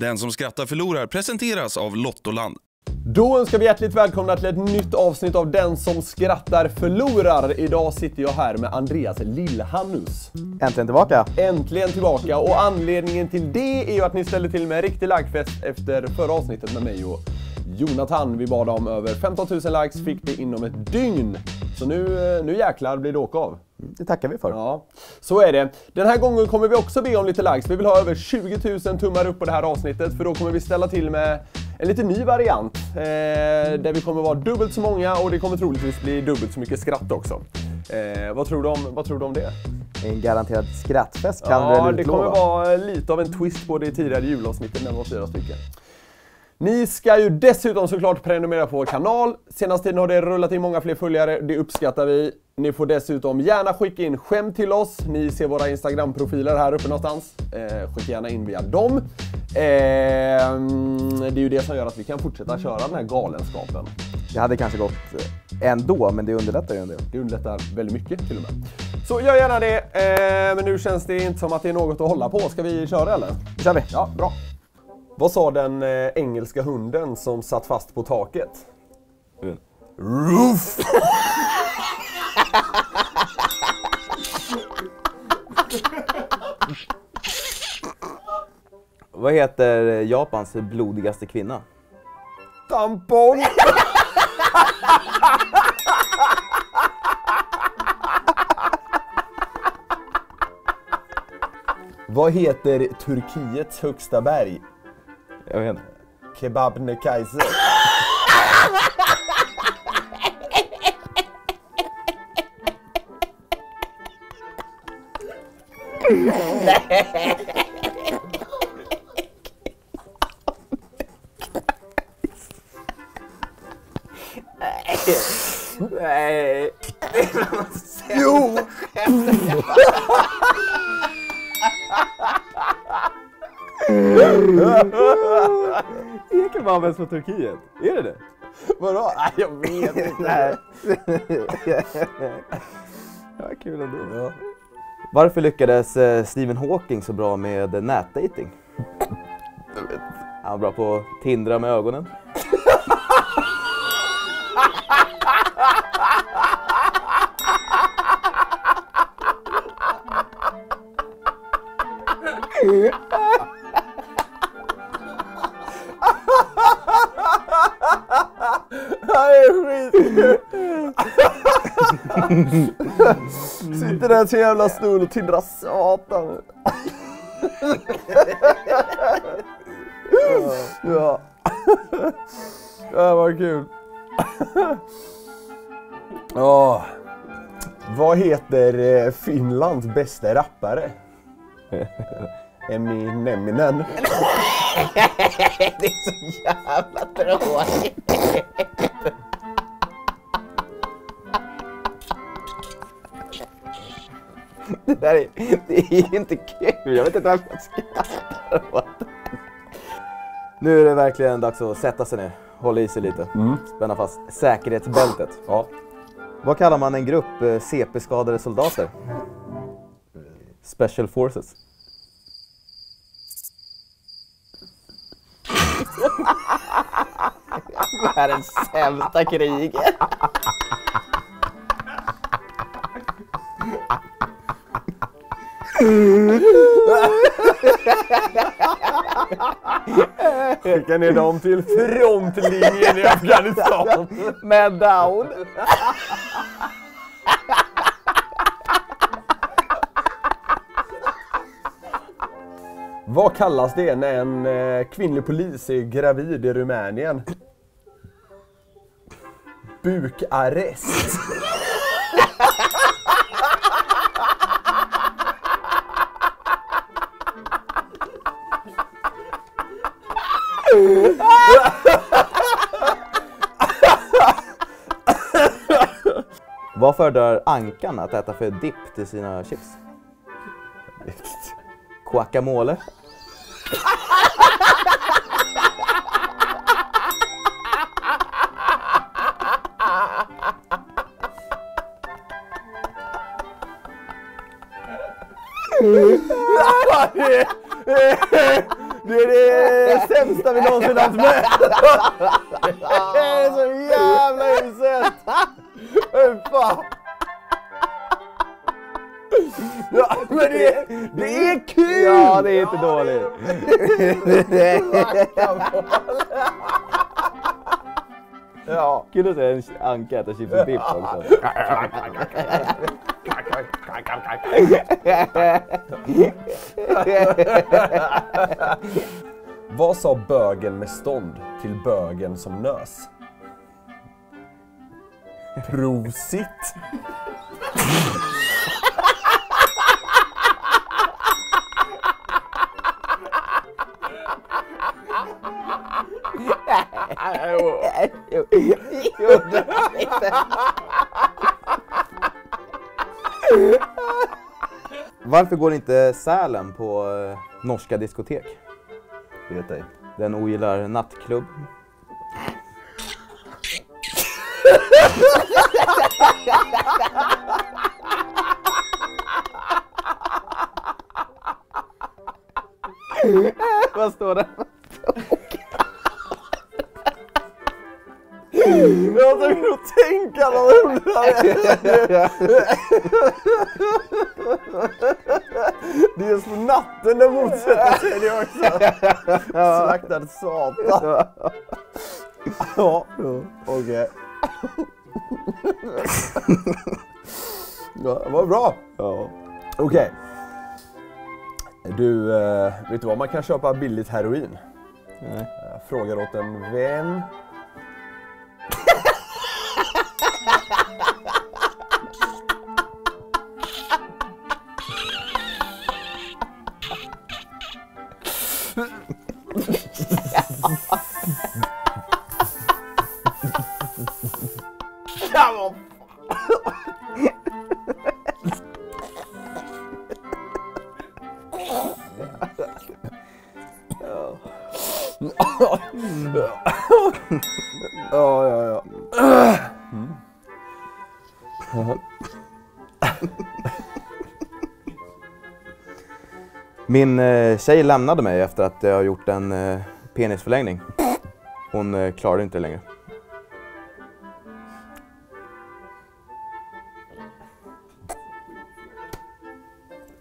Den som skrattar förlorar presenteras av Lottoland. Då önskar vi hjärtligt välkomna till ett nytt avsnitt av Den som skrattar förlorar. Idag sitter jag här med Andreas Lillhannus. Äntligen tillbaka! Äntligen tillbaka och anledningen till det är ju att ni ställde till med en riktig likefest efter förra avsnittet med mig och Jonathan. Vi bad om över 15 000 likes, fick det inom ett dygn. Så nu, nu jäklar blir det åka av. Det tackar vi för. Ja, så är det. Den här gången kommer vi också be om lite likes. Vi vill ha över 20 000 tummar upp på det här avsnittet för då kommer vi ställa till med en lite ny variant. Eh, där vi kommer vara dubbelt så många och det kommer troligtvis bli dubbelt så mycket skratt också. Eh, vad, tror du om, vad tror du om det? En garanterad skrattfest kan ja, du väl det utlova? kommer vara lite av en twist på det tidigare julavsnittet när det var fyra stycken. Ni ska ju dessutom såklart prenumerera på vår kanal. Senaste tiden har det rullat in många fler följare, det uppskattar vi. Ni får dessutom gärna skicka in skämt till oss. Ni ser våra Instagram-profiler här uppe någonstans. Eh, skicka gärna in via dem. Eh, det är ju det som gör att vi kan fortsätta köra den här galenskapen. Det hade kanske gått ändå, men det underlättar ju en del. Det underlättar väldigt mycket till och med. Så gör gärna det. Eh, men nu känns det inte som att det är något att hålla på. Ska vi köra eller? Då kör vi! Ja, bra. Vad sa den eh, engelska hunden som satt fast på taket? Roof! Vad heter Japans blodigaste kvinna? Tampong! Vad heter Turkiets högsta berg? Jag vet inte. Kebabnekaise. Nej! Jo! Är kebaben från Turkiet? Är det det? Vadå? Nej, jag vet inte. Nej. ja, kul ändå. Varför lyckades eh, Stephen Hawking så bra med nätdating? Han var bra på att tindra med ögonen. Nej, skit! Sitter där så jävla stor och tindrar satan. ja. Ja, vad kul. Ja. Vad heter eh, Finlands bästa rappare? Eminemminen. Det är så jävla tråkigt. Det där är, det är inte kul. Jag vet inte varför jag skrattar åt. Nu är det verkligen dags att sätta sig ner. Hålla i sig lite. Spänna fast säkerhetsbältet. Ja. Vad kallar man en grupp eh, CP-skadade soldater? Special Forces. Världens sämsta krig. Skicka ner dem till frontlinjen i Afghanistan. Med down. Vad kallas det när en eh, kvinnlig polis är gravid i Rumänien? Bukarrest. Vad föredrar ankan att äta för dipp till sina chips? Guacamole. Sämsta vi någonsin haft med! Det är så jävla uselt! Fy fan! Ja, men det, det är kul! Ja, det är inte dåligt. Ja. Kul att se en anka äta chips och dipp också. Vad sa bögen med stånd till bögen som nös? Prosit! Varför går inte Sälen på eh, norska diskotek? Vet ej. Den ogillar nattklubb. Vad står det? Jag var tvungen att tänka vad Det är just på natten den motsätter sig det också. Slaktad satan. Ja, okej. Ja, var bra. Ja. Okej. Du, eh, vet du vad man kan köpa billigt heroin? Nej. Jag frågar åt en vän. Ja, ja, ja. Min eh, tjej lämnade mig efter att jag har gjort en eh, penisförlängning. Hon eh, klarade inte det längre.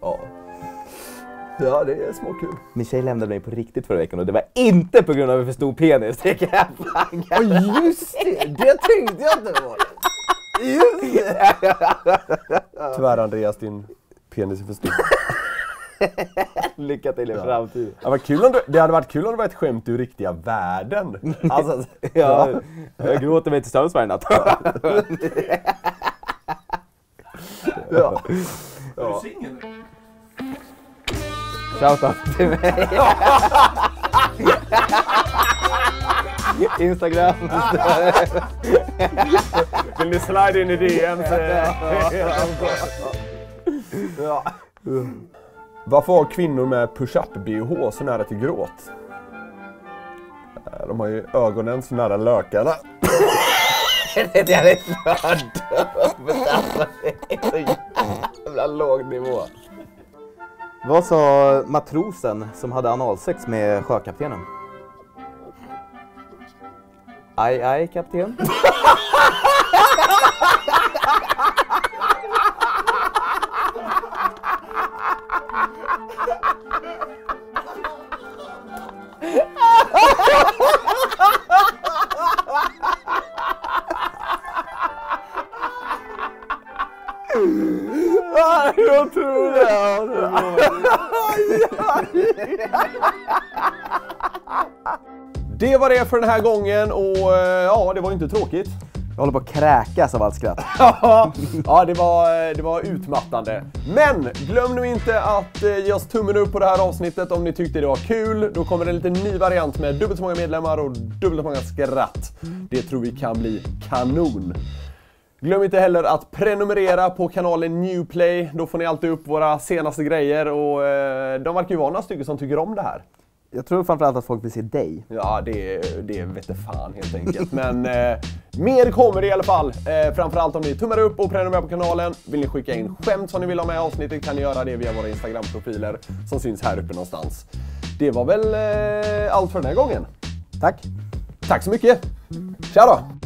Ja. Ja, det är småkul. Min tjej lämnade mig på riktigt förra veckan och det var inte på grund av en för stor penis. Det kan jag fan Ja, just det! Det tänkte jag inte på. Just det! Tyvärr Andreas, din penis är för stor. Lycka till i framtiden. Ja, vad kul om det, det hade varit kul om det var ett skämt ur riktiga världen. Alltså, Ja, jag gråter mig till sömns varje natt. ja. Är du singel? Shoutout till mig. Instagram. Vill ni slide in i DMs? ja. Varför har kvinnor med push-up-bh så nära till gråt? Eh, De har ju ögonen så nära lökarna. Det där är för dumt. Alltså, det är så jävla låg nivå. Vad sa matrosen som hade analsex med sjökaptenen? Aj, aj, kapten. det! Det var det för den här gången och eh, ja, det var inte tråkigt. Jag håller på att kräkas av allt skratt. ja, det var, det var utmattande. Men glöm nu inte att eh, ge oss tummen upp på det här avsnittet om ni tyckte det var kul. Då kommer en liten ny variant med dubbelt så många medlemmar och dubbelt så många skratt. Det tror vi kan bli kanon. Glöm inte heller att prenumerera på kanalen Newplay. Då får ni alltid upp våra senaste grejer och eh, de verkar ju vara några stycken som tycker om det här. Jag tror framförallt att folk vill se dig. Ja, det, det vete fan helt enkelt. Men eh, mer kommer det i alla fall. Eh, framförallt om ni tummar upp och prenumererar på kanalen. Vill ni skicka in skämt som ni vill ha med i avsnittet kan ni göra det via våra Instagram-profiler som syns här uppe någonstans. Det var väl eh, allt för den här gången. Tack! Tack så mycket! Tja då!